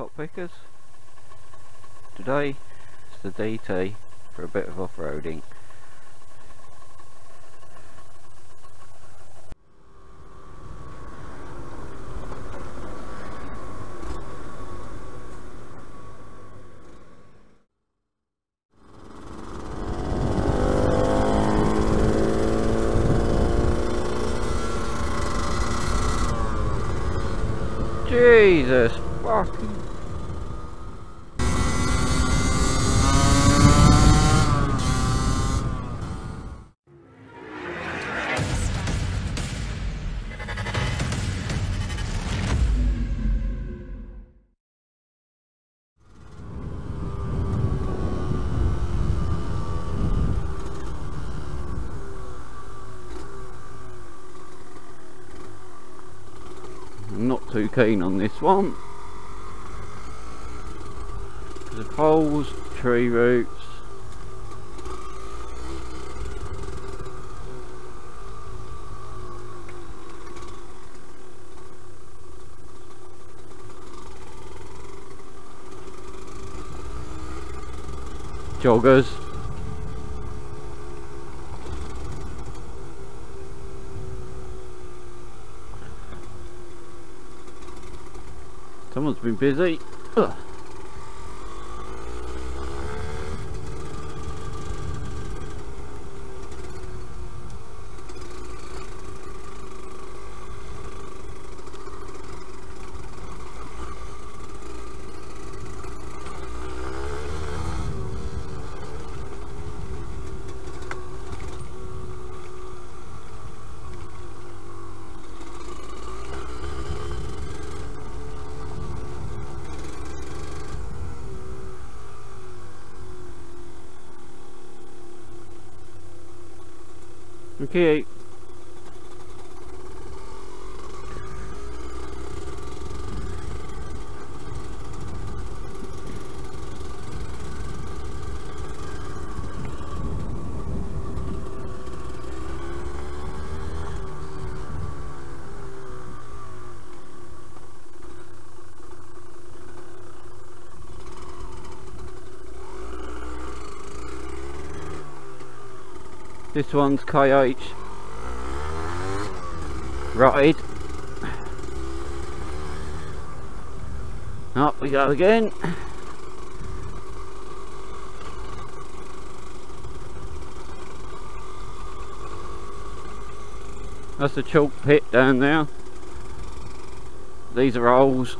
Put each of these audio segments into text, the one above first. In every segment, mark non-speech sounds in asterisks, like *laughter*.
top pickers. Today is the DT for a bit of off-roading. 17 on this one. The poles, tree roots. Joggers. Someone's been busy. Okay. This one's KH Ride. Up we go again. That's the chalk pit down there. These are holes.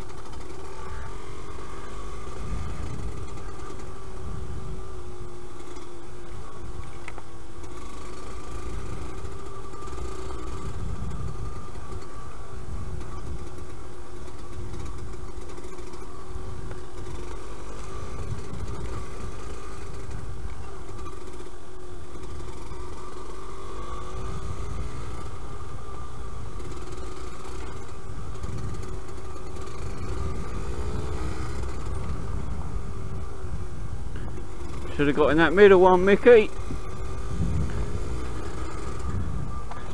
Should have got in that middle one, Mickey.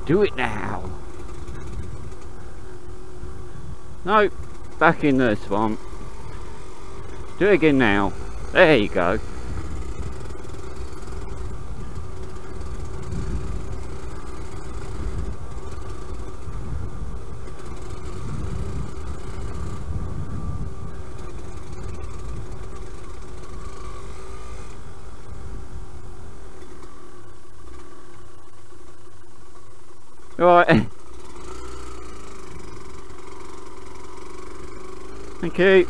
Do it now. No, back in this one. Do it again now. There you go. Right. Hmm. Thank you.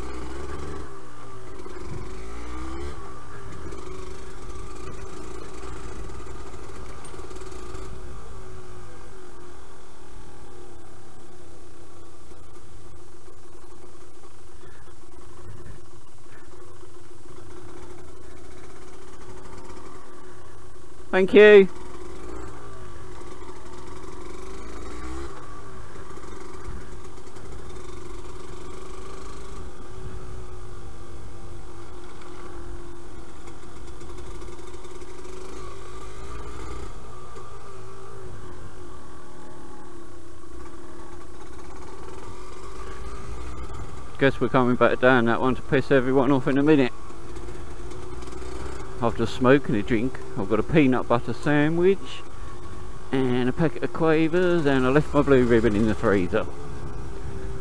Thank you. Guess we're coming back down that one to piss everyone off in a minute. After smoking a drink, I've got a peanut butter sandwich and a packet of quavers and I left my Blue Riband in the freezer.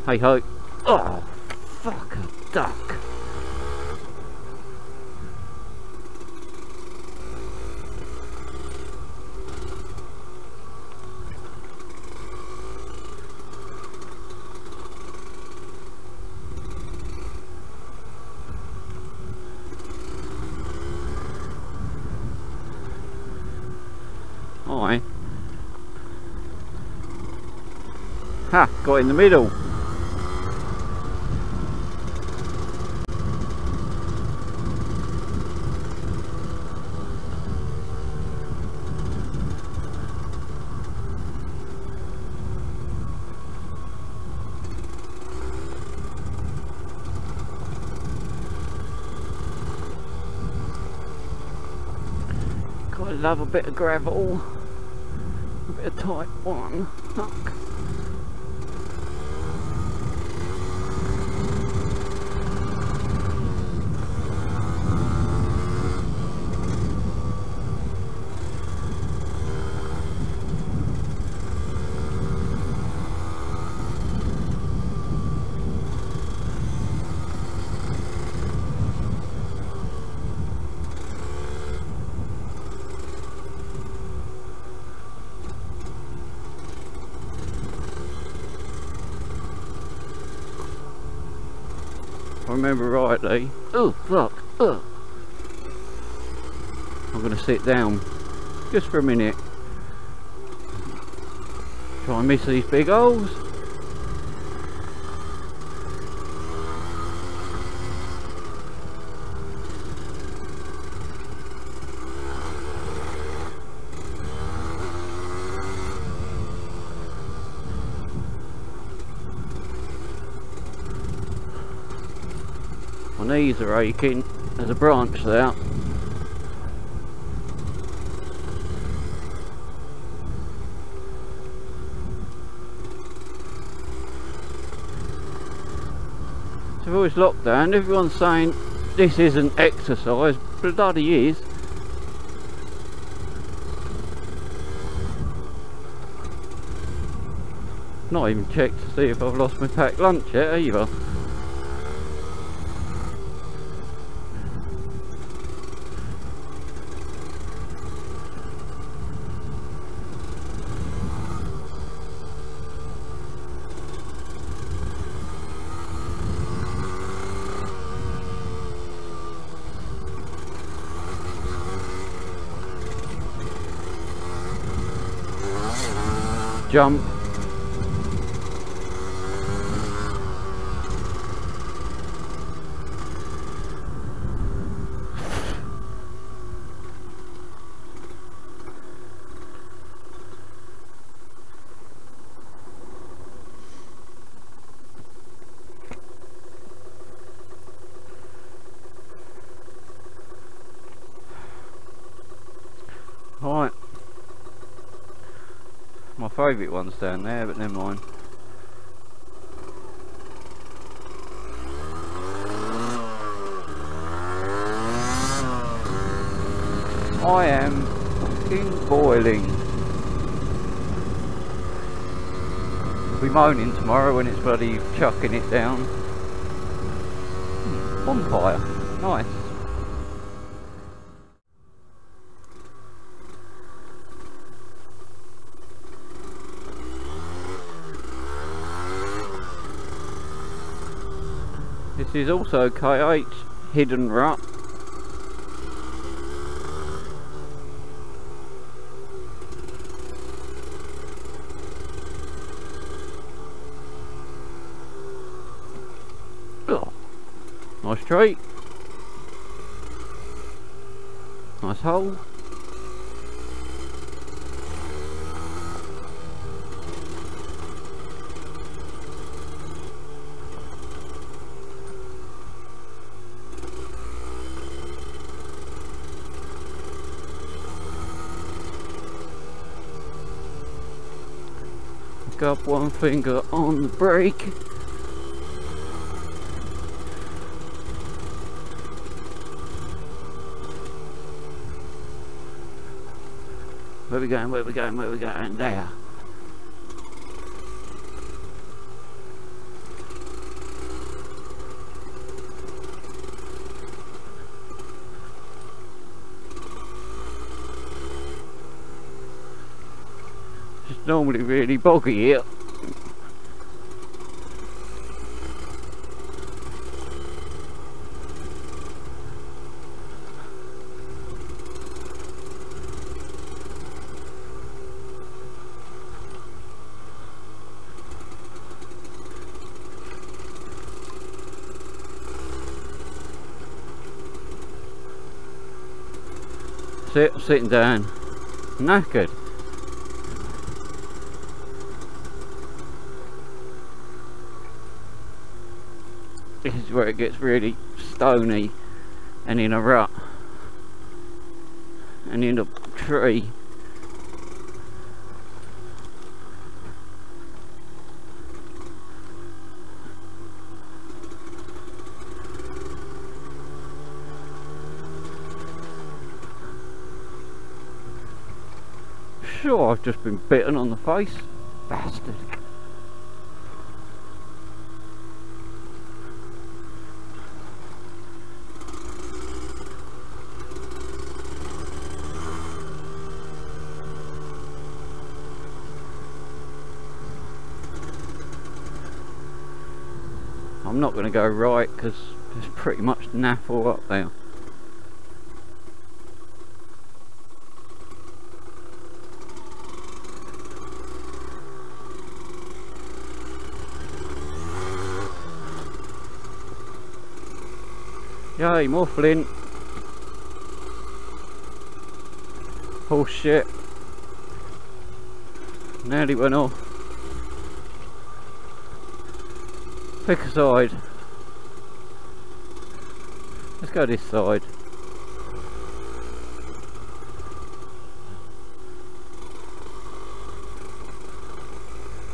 Hey ho. Oh, fuck a duck. Got in the middle. Love a bit of gravel. A bit of type one. Fuck. Remember rightly. Oh fuck. Ugh. Oh. I'm gonna sit down just for a minute. Try and miss these big holes. My knees are aching. There's a branch there. So if it was lockdown, everyone's saying this isn't exercise, bloody is. Not even checked to see if I've lost my packed lunch yet either. cam Favourite one's down there, but never mind. I am fucking boiling. I'll be moaning tomorrow when it's bloody chucking it down. Hmm, Bonfire. Nice. This is also KH Hidden Rut. Oh, nice tree. Nice hole. up one finger on the brake. Where we going? Where we going? Where we going? There. Normally really boggy here. Sit, sitting down. Knackered. Where it gets really stony and in a rut. And in a tree. Sure, I've just been bitten on the face. Bastard. I'm not going to go right because there's pretty much naff all up there. Yay, more flint. Oh shit. Nearly went off. Pick a side. Let's go this side.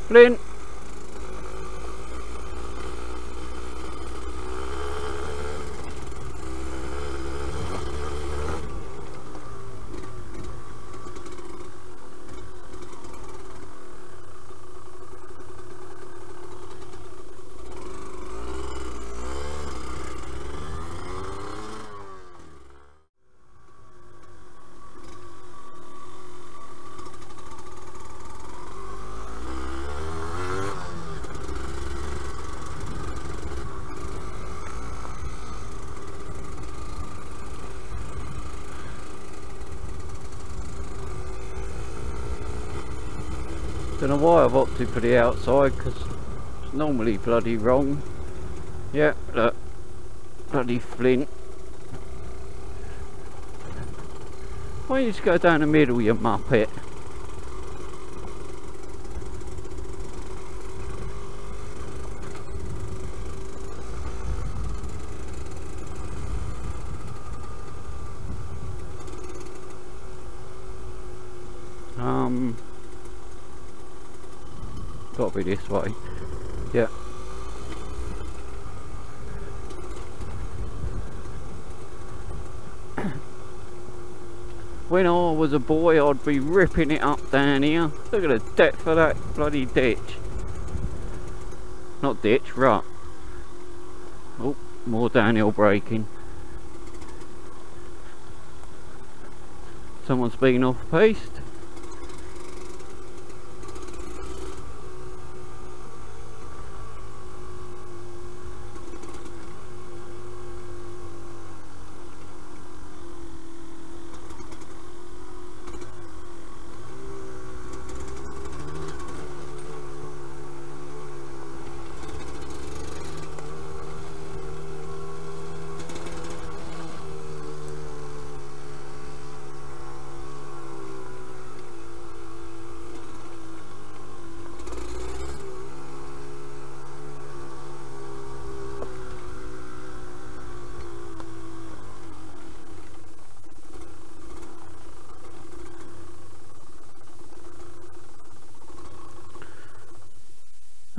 Flint. Don't know why I've opted for the outside because it's normally bloody wrong. Yeah, look. Bloody flint. Why don't you just go down the middle, you muppet? Um, got to be this way. Yeah. when I was a boy, I'd be ripping it up down here. Look at the depth of that bloody ditch. Not ditch, rut. Oh, more downhill braking. Someone's been off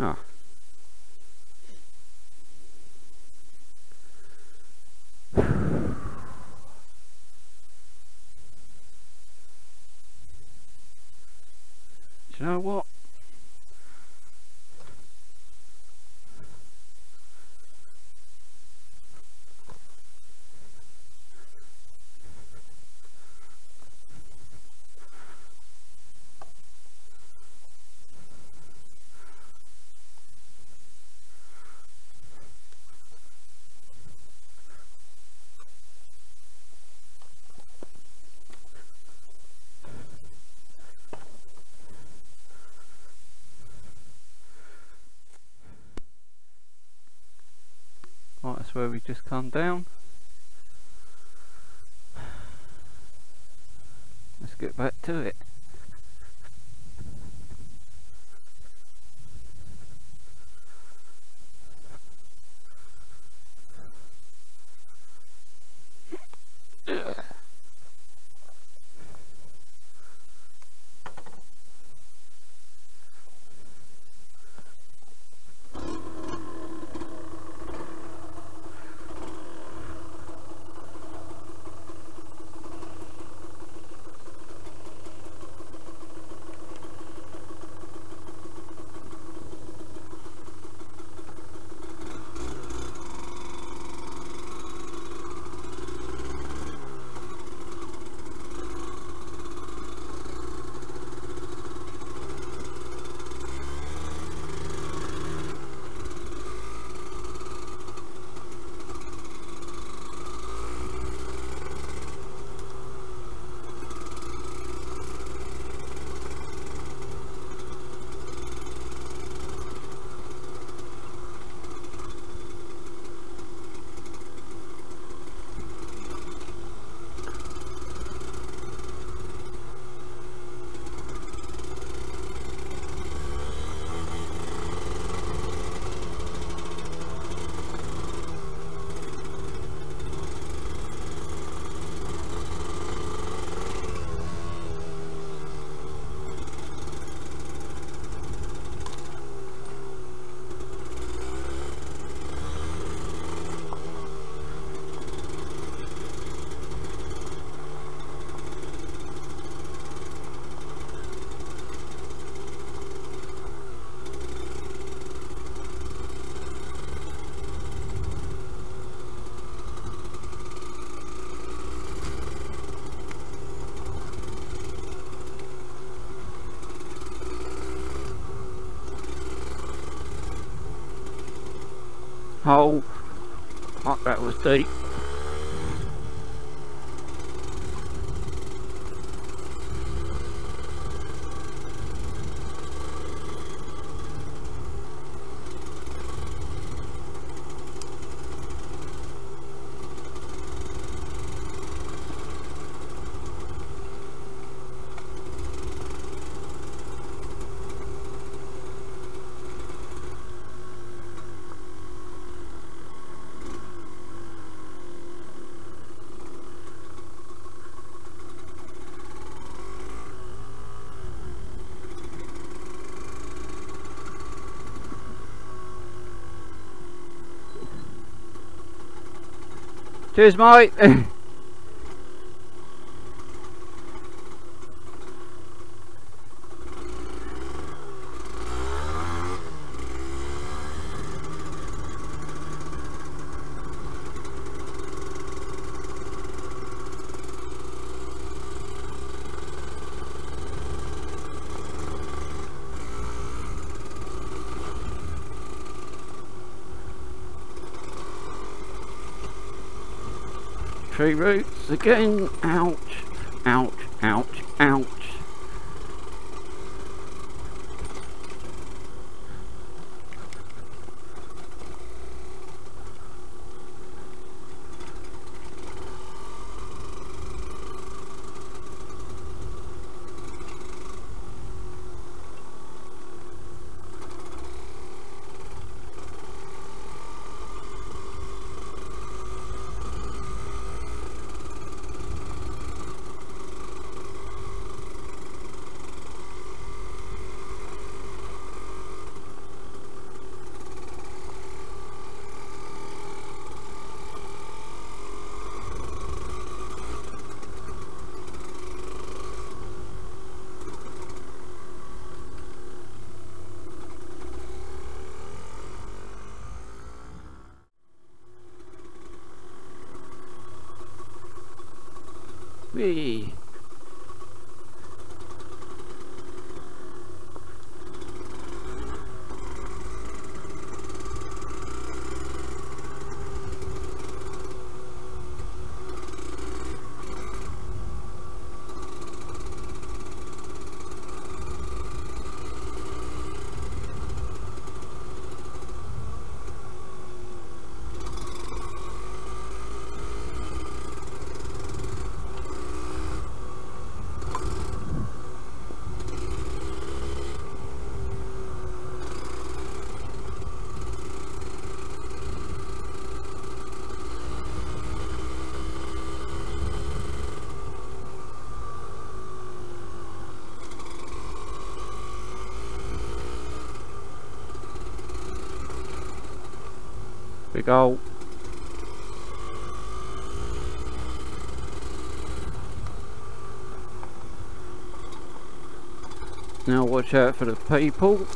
piste. Ah. Where we just come down. Let's get back to it. Oh, that was deep. Cheers, mate. *coughs* Tree roots again. Ouch, ouch, ouch. Whee. Ol' Now watch out for the people.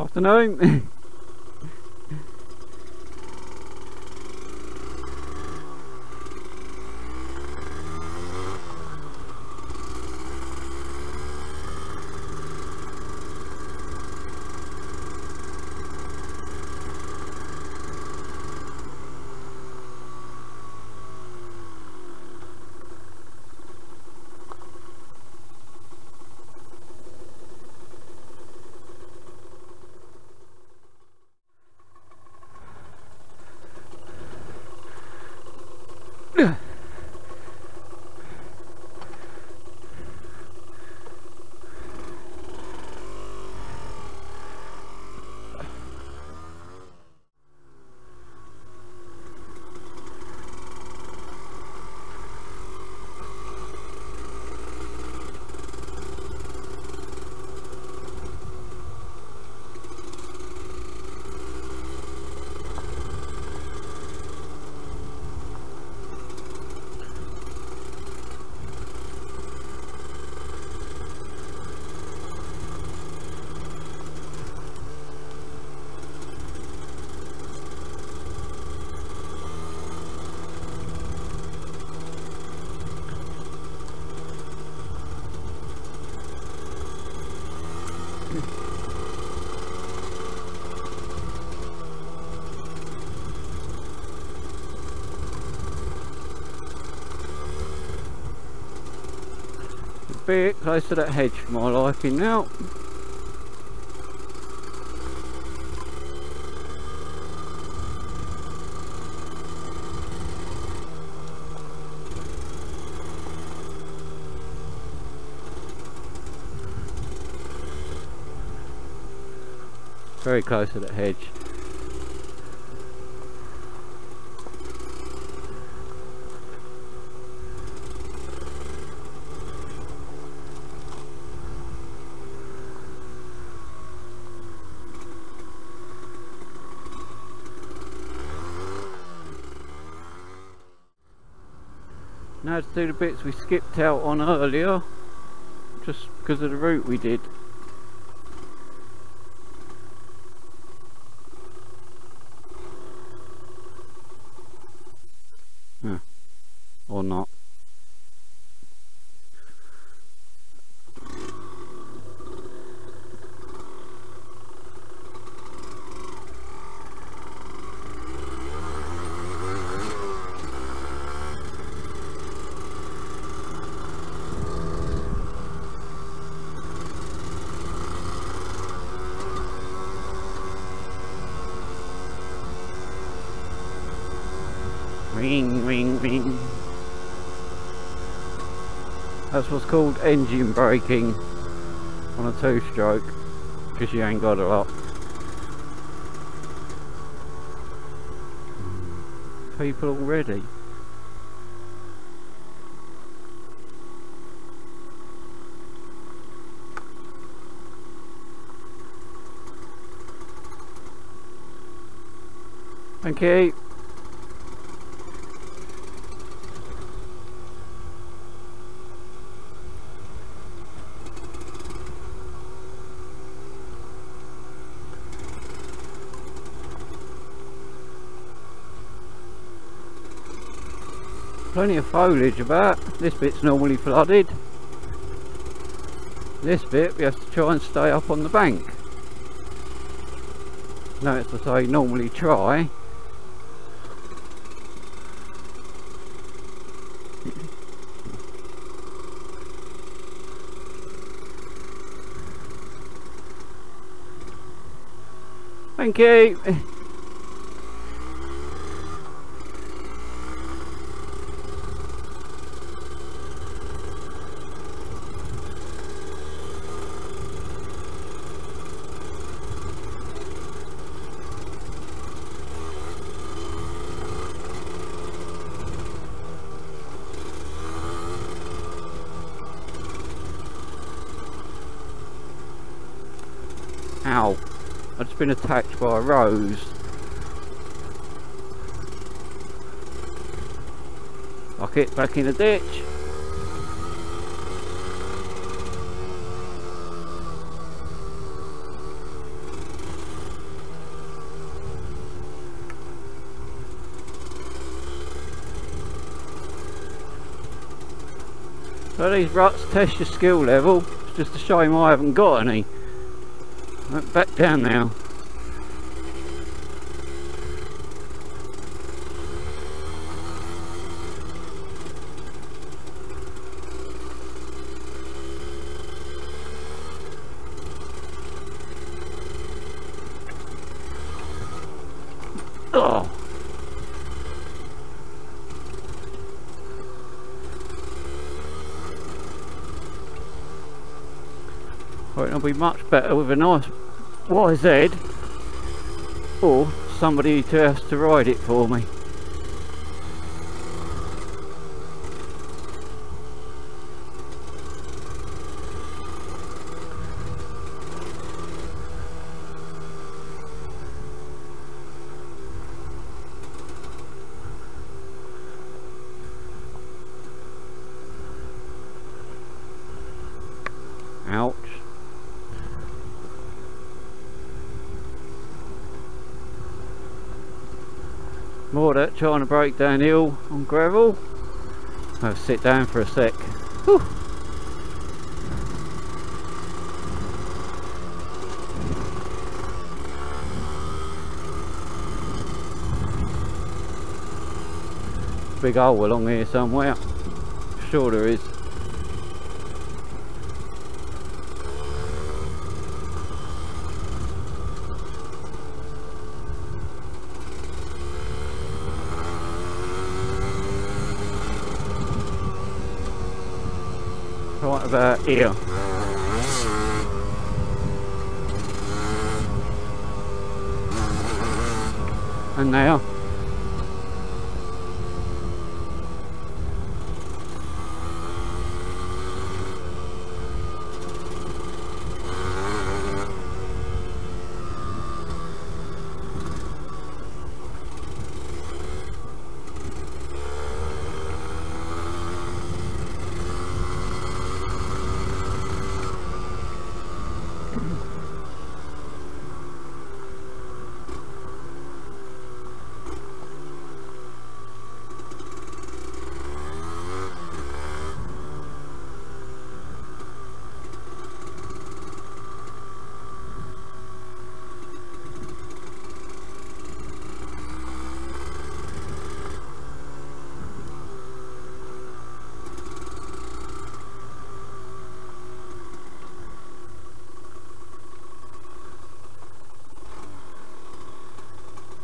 Afternoon. *laughs* bit close to that hedge for my liking now. Very close to that hedge. Now to do the bits we skipped out on earlier, just because of the route we did. Yeah. Or not. Ring, ring, ring. What's called engine braking on a two-stroke, because you ain't got a lot. People already. Thank you. Plenty of foliage about. This bit's normally flooded. This bit we have to try and stay up on the bank. It's to say normally try. Thank you. Ow. I've just been attacked by a rose. Lock it back in the ditch. So these ruts test your skill level. It's just a shame I haven't got any. Back down now. Oh. Right, it'll be much better with a nice YZ or somebody has to ride it for me. Ouch. Of that trying to break downhill on gravel. I'll sit down for a sec. Whew. Big hole along here somewhere. Sure there is. Here. And now.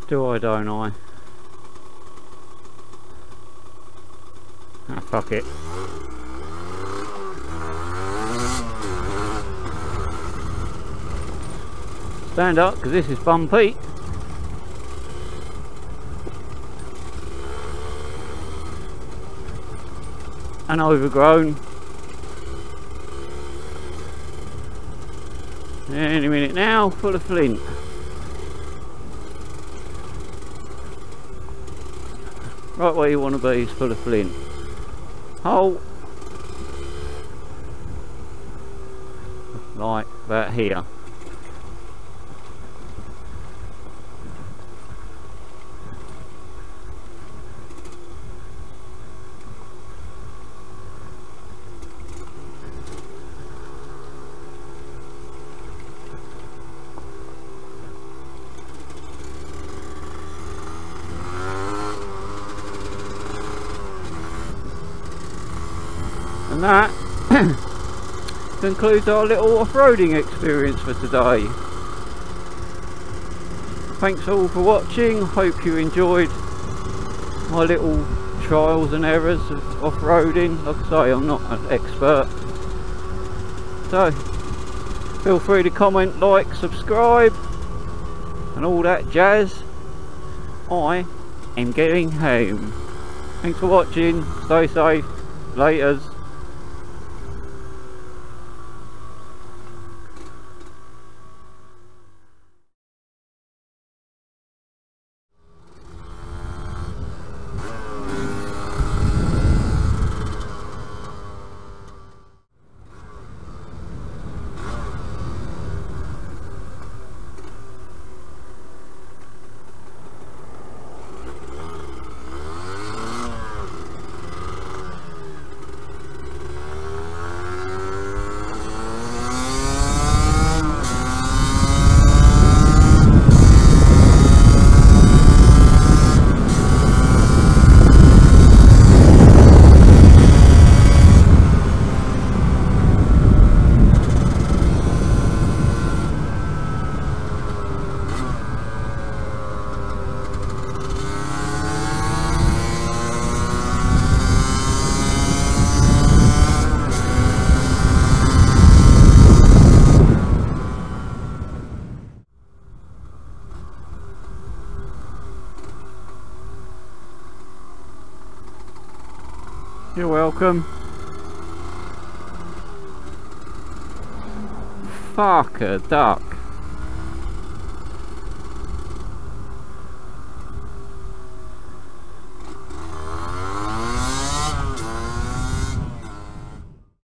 Do I, don't I? Ah, fuck it. Stand up, because this is bumpy. And overgrown. Any minute now, full of flint. Right where you want to be is full of flint. Hole. Like that here. And that *clears throat* concludes our little off-roading experience for today. Thanks all for watching, hope you enjoyed my little trials and errors of off-roading. Like I say, I'm not an expert. So, feel free to comment, like, subscribe, and all that jazz. I am getting home. Thanks for watching, stay safe, laters. Welcome. Fuck a duck.